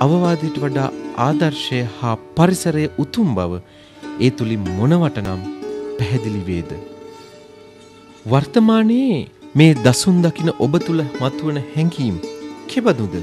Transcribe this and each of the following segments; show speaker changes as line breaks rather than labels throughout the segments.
අවවාදයට වඩා ආදර්ශය හා පරිසරය උතුම් බව ඒ තුළින් මොනවට නම් පැහැදිලි වේද. වර්තමානයේ මේ දසුන් දකින ඔබ තුළ මතුවන හැඟීම් කෙබඳුද?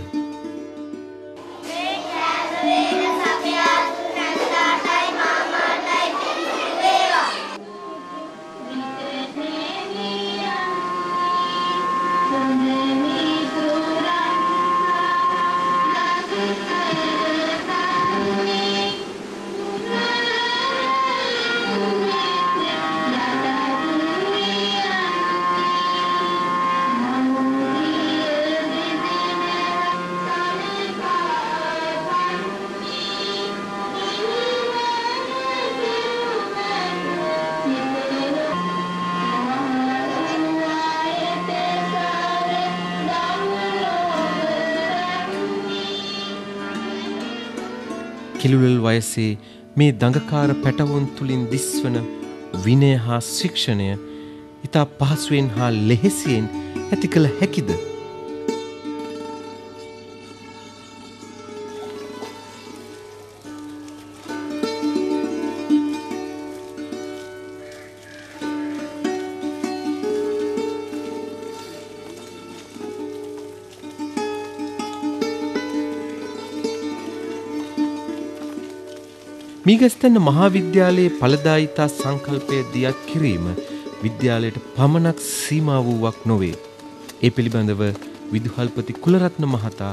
කිළුලල් වයසේ මේ දඟකාර පැටවුන් තුළින් දිස්වන විනය හා ශික්ෂණය ඉතා පහසුවෙන් හා ලෙහෙසියෙන් ඇති කළ හැකිද. මීගස්තැන්න මහාවිද්‍යාලයේ පලදායිතා සංකල්පය දියත් කිරීම විද්‍යාලයට පමණක් සීමා වූවක් නොවේ. ඒ පිළිබඳව විදුහල්පති කුලරත්න මහතා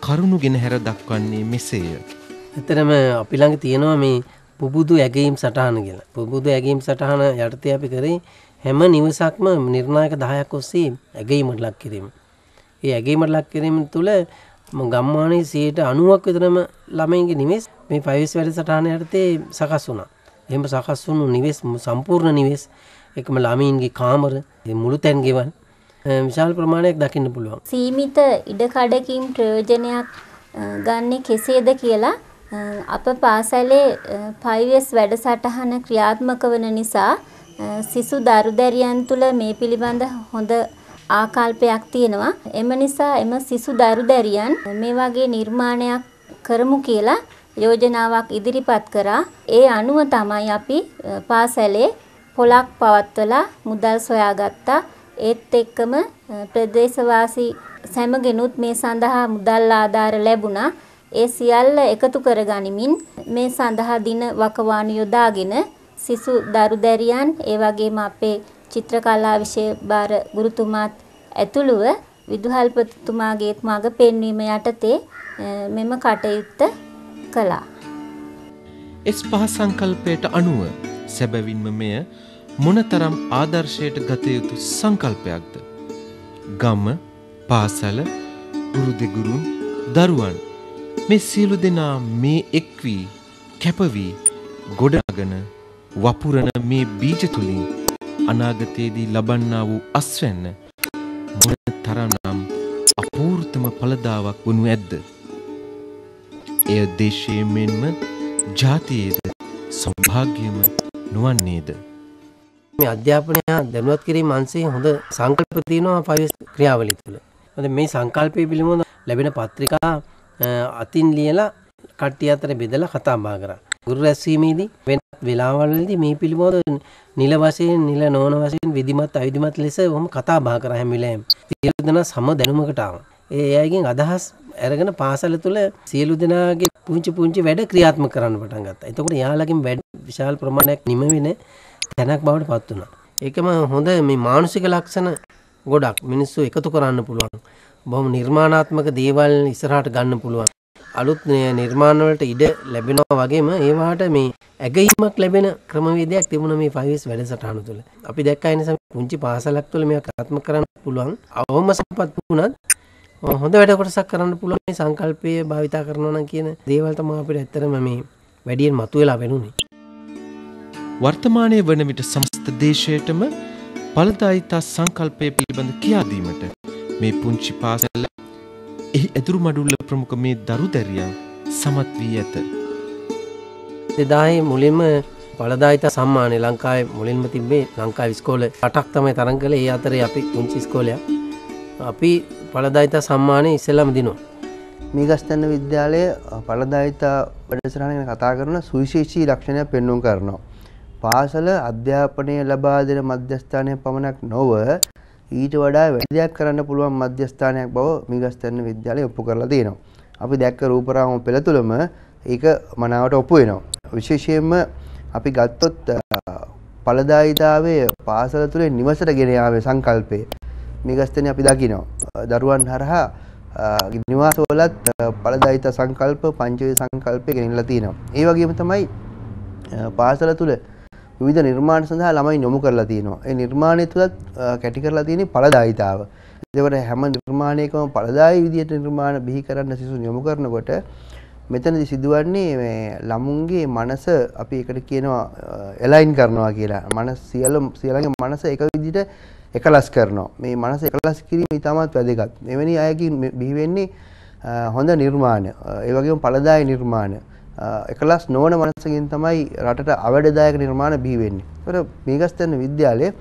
කරුණු ගෙන හැර දක්වන්නේ මෙසේය.
එතරම අපි ළඟ තියෙනවා මේ පුබුදු ඇගීම් සටහන කියලා. පුබුදු ඇගීම් සටහන යටතේ අපි කරේ හැම නිවසක්ම නිර්ණායක 10ක් ඔස්සේ ඇගීමට ලක් කිරීම. ඒ ඇගීමට ලක් කිරීම තුළ ගම්මානයේ 90ක් විතරම ළමයින්ගේ නිවෙස් මේ පයිස් වැඩසටහන යටතේ සකස් වුණා. එහෙම සකස් වුණු නිවෙස් සම්පූර්ණ නිවෙස් එකම ළමයින්ගේ කාමර මුළු තැන් ගෙවල් විශාල ප්‍රමාණයක් දකින්න පුළුවන්.
සීමිත ඉඩකඩකින් ප්‍රයෝජනයක් ගන්නේ කෙසේද කියලා අප පාසලේ 5S වැඩසටහන ක්‍රියාත්මක වන නිසා සිසු දරුදැරියන් තුළ මේ පිළිබඳ හොඳ ආකල්පයක් තියෙනවා. එම නිසා එම සිසු දරුදැරියන් මේ වගේ නිර්මාණයක් කරමු කියලා යෝජනාවක් ඉදිරිපත් කරා. ඒ අනුව තමයි අපි පාසලේ පොලක් පවත්වලා මුදල් සොයාගත්තා. ඒත් එක්කම ප්‍රදේශවාසී සැමගෙනුත් මේ සඳහා මුදල් ආධාර ලැබුණා. ඒ සියල්ල එකතු කරගනිමින් මේ සඳහා දින වකවානු යොදාගෙන සිසු දරුදැරියන් ඒ වගේම අපේ චිත්‍රකලා විෂය භාර ගුරුතුමාත් ඇතුළුව විදුහල්පතිතුමාගේත් මඟ පෙන්වීම යටතේ මෙම කටයුත්ත කළා.
එස් පහ සංකල්පයට අනුව සැබවින්ම මෙය මොනතරම් ආදර්ශයට ගත යුතු සංකල්පයක්ද. ගම පාසල ගුරුදෙගුරුන් දරුවන් මේ සියලු දෙනා මේ එක් වී කැපවී ගොඩනගන වපුරන මේ බීජ තුලින් අනාගතයේදී ලබන්නා වූ අස්වැන්න මොන තරම්නම් අපූර්තම ඵලදාවක් වනු ඇද්ද? එය දේශයේ මෙන්ම ජාතියේද සෞභාග්‍යම නොවන්නේද?
මේ අධ්‍යාපනය දැනුවත් කිරීම අංශයේ හොඳ සංකල්ප තියෙනවා පරිස් ක්‍රියාවලිය තුළ. මොකද මේ සංකල්පය පිළිබඳව ලැබෙන පත්‍රිකා අතින් ලියලා කට්ටිය අතර බෙදලා කතා බහ කරා. ගුරු රැස්වීමේදී වෙන වෙලාවල්වලදී මේ පිළිබඳව නිල වශයෙන් නිල නොවන වශයෙන් විධිමත් අවිධිමත් ලෙස ඔහොම කතා බහ කරා හැම වෙලාවෙම. සියලු දෙනා සම දැනුමකට ආවා. ඒ අයගෙන් අදහස් අරගෙන පාසල තුල සියලු දෙනාගේ පුංචි පුංචි වැඩ ක්‍රියාත්මක කරන්න පටන් ගත්තා. එතකොට යාළගෙන් වැඩ විශාල ප්‍රමාණයක් නිම වෙන තැනක් බවට පත් වුණා. ඒකම හොඳ මේ මානසික ලක්ෂණ ගොඩක් මිනිස්සු එකතු කරන්න පුළුවන්. බොහොම නිර්මාණාත්මක දේවල් ඉස්සරහට ගන්න පුළුවන්. අලුත් නිර්මාණ වලට ඉඩ ලැබෙනවා වගේම ඒවාට මේ ඇගීමක් ලැබෙන ක්‍රමවේදයක් තිබුණා මේ 5S වැඩසටහන තුළ. අපි දැක්කා ඒ නිසා පුංචි පාසලක් තුළ මේක ක්‍රියාත්මක කරන්න පුළුවන්. අවම සම්පත් වුණත් හොඳ වැඩ කොටසක් කරන්න පුළුවන් මේ සංකල්පය භාවිතා කරනවා නම් කියන දේවල් තමයි අපිට ඇත්තටම මේ වැඩියෙන් මතුවලා වෙනුනේ.
වර්තමානයේ වන විට සමස්ත දේශයටම ඵලදායිතා සංකල්පය පිළිබඳ කියා දීමට මේ පුංචි පාසල එහි ඇතුරු මඩුල්ල ප්‍රමුඛ මේ දරු දැරියන් සමත් වී ඇත.
දෙදායේ මුලින්ම පළදායිතා සම්මානය ලංකාවේ මුලින්ම තිබ්බේ ලංකාවේ ඉස්කෝල 8ක් තමයි තරඟ කළේ. ඒ අතරේ අපි පුංචි ඉස්කෝලයක්. අපි පළදායිතා සම්මානය ඉස්සෙල්ලාම දිනුවා.
මීගස්තන්න විද්‍යාලය පලදායිතා වැඩසටහන ගැන කතා කරන සුවිශේෂී ලක්ෂණයක් පෙන්නුම් කරනවා. පාසල අධ්‍යාපනය ලබා දෙන මධ්‍යස්ථානය පමණක් නොව ඊට වඩා වැඩි දෙයක් කරන්න පුළුවන් මධ්‍යස්ථානයක් බව මීගස්තන්න විද්‍යාලය ඔප්පු කරලා තියෙනවා. අපි දැක්ක රූපරාම පෙළ තුළම ඒක මනාවට ඔප්පු වෙනවා. විශේෂයෙන්ම අපි ගත්තොත් ඵලදායිතාවයේ පාසල තුලේ නිවසට ගෙන යාමේ සංකල්පය මේගස්තනේ අපි දකිනවා. දරුවන් හරහා නිවාසවලත් ඵලදායිත සංකල්ප පංචවේද සංකල්පය ගෙනිලා තිනවා. ඒ වගේම තමයි පාසල තුල විවිධ නිර්මාණ සඳහා ළමයි යොමු කරලා තියෙනවා. ඒ නිර්මාණය තුලත් කැටි කරලා තියෙන්නේ ඵලදායිතාව. එතකොට හැම නිර්මාණයකම ඵලදායී විදියට නිර්මාණ බිහි කරන්න සිසුන් යොමු කරනකොට මෙතනදි සිදුවන්නේ මේ ළමුන්ගේ මනස අපි එකට කියනවා එලයින් කරනවා කියලා. මනස සියලු සියලගේ මනස එක විදිහට එකලස් කරනවා. මේ මනස එකලස් කිරීම ඉතාමත් වැදගත්. මෙවැනි අයකින් බිහි වෙන්නේ හොඳ නිර්මාණ. ඒ වගේම ඵලදායී නිර්මාණ. එකලස් නොවන මනසකින් තමයි රටට අවැඩදායක නිර්මාණ බිහි වෙන්නේ. ඒතර මේගස්තන විද්‍යාලය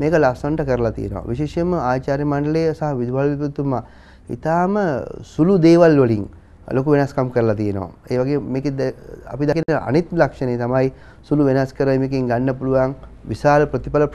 මේක ලස්සනට කරලා තියෙනවා. විශේෂයෙන්ම ආචාර්ය මණ්ඩලය සහ විදුහල්පතිතුමා ඊටාම සුළු දේවල් වලින් ලොකු වෙනස්කම් කරලා තියෙනවා. ඒ වගේ මේකෙද අපි දකින අනිත් ලක්ෂණය තමයි සුළු වෙනස් කරමින් ගන්න පුළුවන් විශාල ප්‍රතිඵල